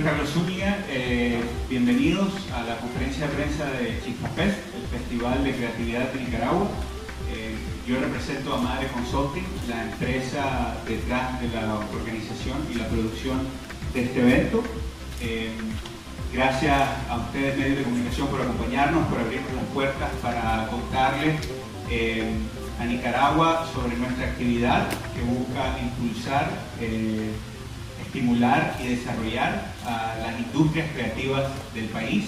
Carlos Zúñiga, eh, bienvenidos a la conferencia de prensa de Chispafest, el Festival de Creatividad de Nicaragua. Eh, yo represento a Madre Consulting, la empresa detrás de la organización y la producción de este evento. Eh, gracias a ustedes, medios de comunicación, por acompañarnos, por abrirnos las puertas para contarles a Nicaragua sobre nuestra actividad que busca impulsar estimular y desarrollar a las industrias creativas del país.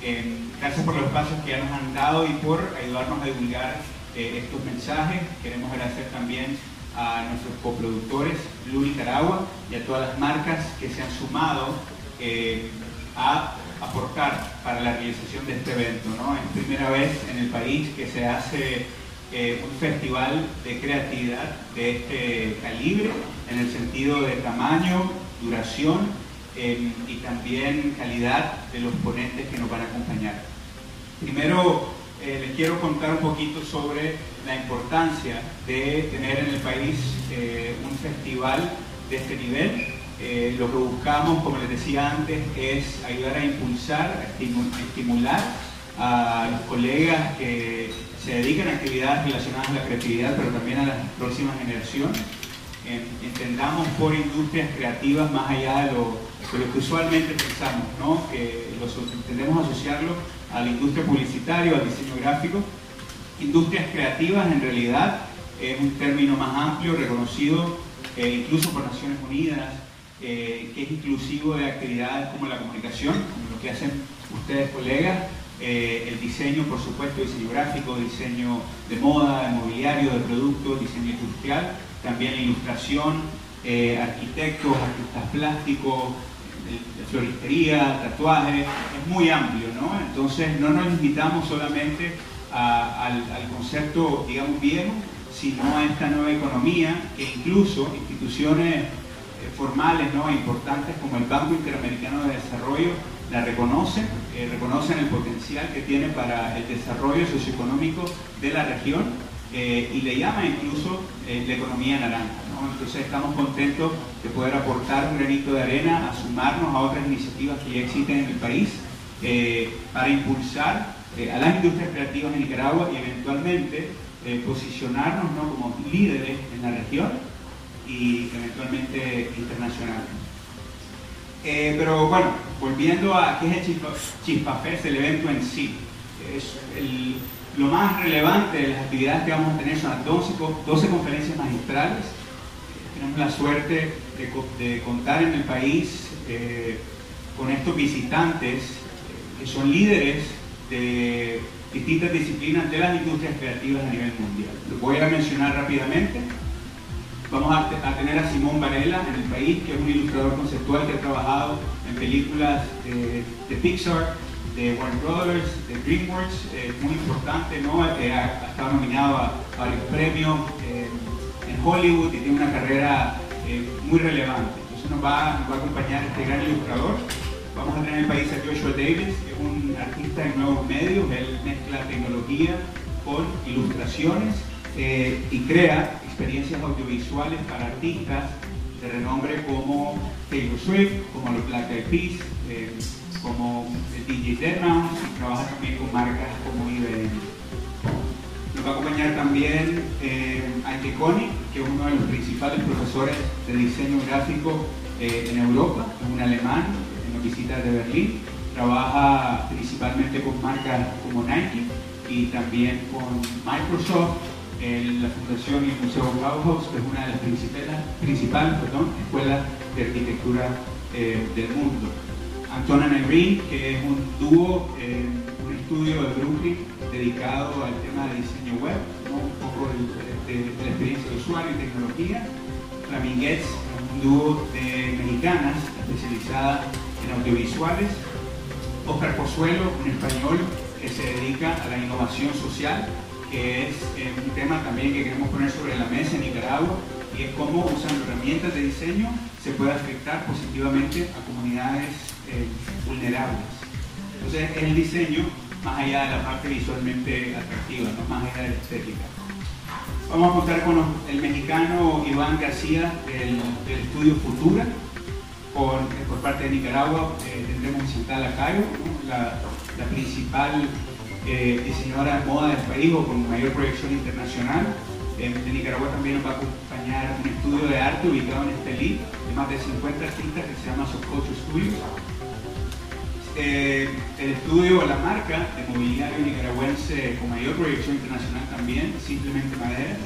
Eh, gracias por los espacios que ya nos han dado y por ayudarnos a divulgar eh, estos mensajes. Queremos agradecer también a nuestros coproductores, Blue Nicaragua, y a todas las marcas que se han sumado eh, a aportar para la realización de este evento. ¿no? Es primera vez en el país que se hace eh, un festival de creatividad de este calibre, en el sentido de tamaño, duración em, y también calidad de los ponentes que nos van a acompañar. Primero, eh, les quiero contar un poquito sobre la importancia de tener en el país eh, un festival de este nivel. lo que buscamos, como les decía antes, es ayudar a impulsar, a estimular a los colegas que se dedican a actividades relacionadas a la creatividad, pero también a la próxima generación. entendamos por industrias creativas más allá de lo, que usualmente pensamos, ¿no? que los, tendemos asociarlo a la industria publicitaria, al diseño gráfico. Industrias creativas en realidad es un término más amplio, reconocido eh, incluso por Naciones Unidas, eh, que es inclusivo de actividades como la comunicación, como lo que hacen ustedes colegas, eh, el diseño, por supuesto, diseño gráfico, diseño de moda, de mobiliario, de productos, diseño industrial, también ilustración, eh, arquitectos, artistas plásticos, floristería, tatuaje, es muy amplio, ¿no? Entonces no nos limitamos solamente al, concepto, digamos, viejo, sino a esta nueva economía que incluso instituciones eh, formales, ¿no? Importantes como el Banco Interamericano de Desarrollo la reconocen, eh, reconocen el potencial que tiene para el desarrollo socioeconómico de la región eh, y le llama incluso eh, la economía naranja. Entonces estamos contentos de poder aportar un granito de arena, a sumarnos a otras iniciativas que ya existen en el país para impulsar a las industrias creativas en Nicaragua y eventualmente posicionarnos como líderes en la región y eventualmente internacionalmente. Eh, pero bueno, volviendo a qué es el Chispafest, el evento en sí. Es lo más relevante de las actividades que vamos a tener son las 12, 12 conferencias magistrales. Tenemos la suerte de, contar en el país eh, con estos visitantes eh, que son líderes de distintas disciplinas de las industrias creativas a nivel mundial. Lo voy a mencionar rápidamente. Vamos a, tener a Simón Varela en el país, que es un ilustrador conceptual que ha trabajado en películas de, Pixar, de Warner Brothers, de DreamWorks, eh, muy importante, ¿no? Eh, ha, estado nominado a, varios premios eh, en Hollywood y tiene una carrera muy relevante. Entonces nos va, nos va a acompañar este gran ilustrador. Vamos a tener en el país a Joshua Davis, que es un artista de nuevos medios, él mezcla tecnología con ilustraciones y crea experiencias audiovisuales para artistas de renombre como Taylor Swift, como los Black Eyed Peas, eh, como DJ Deadmau5 y trabaja también con marcas como IBM. Nos va a acompañar también eh, Koenig, que es uno de los principales profesores de diseño gráfico eh, en Europa, es un alemán, nos visita de Berlín, trabaja principalmente con marcas como Nike y también con Microsoft la Fundación y el Museo Bauhaus, que es una de las principales, principales perdón, escuelas de arquitectura eh, del mundo. Antonin Irene, que es un dúo, eh, un estudio de Brooklyn dedicado al tema de diseño web, un poco de, la experiencia de usuario y tecnología. Flaminguets, un dúo de mexicanas especializada en audiovisuales. Oscar Pozuelo, un español que se dedica a la innovación social que es eh, un tema también que queremos poner sobre la mesa en Nicaragua y es cómo usando herramientas de diseño se puede afectar positivamente a comunidades eh, vulnerables. Entonces es el diseño más allá de la parte visualmente atractiva, no más allá de la estética. Vamos a contar con el mexicano Iván García del, estudio Futura, por, por parte de Nicaragua tendremos a Lacayo, la, la, principal diseñadora de moda país o con mayor proyección internacional. de Nicaragua también nos va a acompañar un estudio de arte ubicado en Estelí de más de 50 artistas que se llama Subculture Studios eh, el estudio o la marca de mobiliario nicaragüense con mayor proyección internacional también, simplemente madera.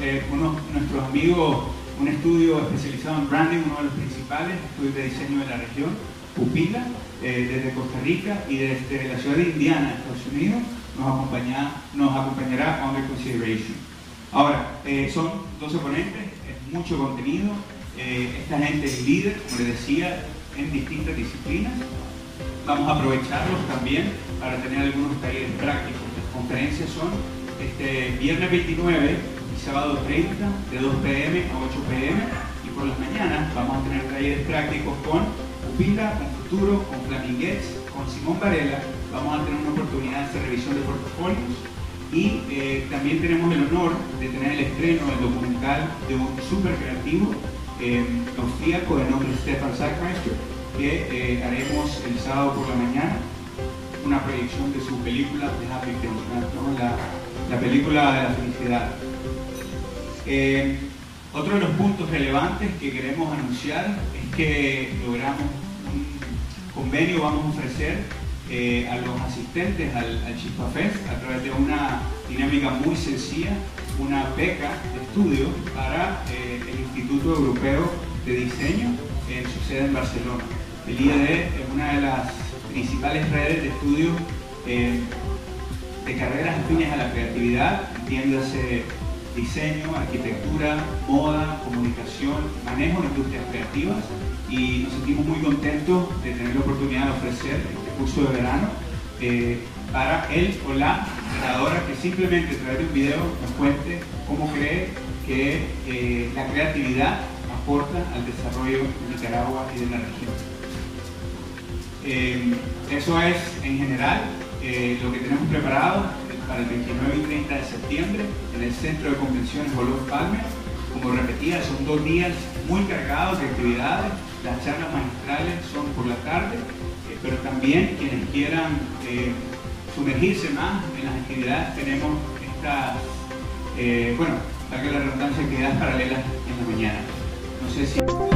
Eh, uno, nuestros amigos, un estudio especializado en branding, uno de los principales estudios de diseño de la región, Pupila, eh, desde Costa Rica y desde la ciudad de Indiana, Estados Unidos, nos, acompaña, nos acompañará Under Consideration. Ahora, son 12 ponentes, es mucho contenido, eh, esta gente es líder, como les decía, en distintas disciplinas. Vamos a aprovecharlos también para tener algunos talleres prácticos. Las conferencias son este viernes 29 y sábado 30 de 2 pm a 8 pm y por las mañanas vamos a tener talleres prácticos con Upila, con Futuro, con Flaminguets, con Simón Varela. Vamos a tener una oportunidad de hacer revisión de portafolios y eh, también tenemos el honor de tener el estreno del documental de un súper creativo eh, austríaco de nombre Stefan Sackmeister, que eh, haremos el sábado por la mañana una proyección de su película de Happy Things, la, la, película de la felicidad. Eh, otro de los puntos relevantes que queremos anunciar es que logramos un convenio, vamos a ofrecer eh, a los asistentes al, al Chispa Fest a través de una dinámica muy sencilla una beca de estudio para eh, el Instituto Europeo de Diseño en su sede en Barcelona. El IED es una de las principales redes de estudio eh, de carreras afines a la creatividad, entiéndase diseño, arquitectura, moda, comunicación, manejo de industrias creativas y nos sentimos muy contentos de tener la oportunidad de ofrecer este curso de verano eh, para él o la creadora que simplemente a través de un video nos cuente cómo cree que eh, la creatividad aporta al desarrollo de Nicaragua y de la región. Eh, eso es en general lo que tenemos preparado para el 29 y 30 de septiembre en el Centro de Convenciones Olor Palmer. Como repetía, son dos días muy cargados de actividades. Las charlas magistrales son por la tarde, pero también quienes quieran sumergirse más en las actividades, tenemos estas, eh, bueno, para que la redundancia, actividades paralelas en la mañana. No sé si...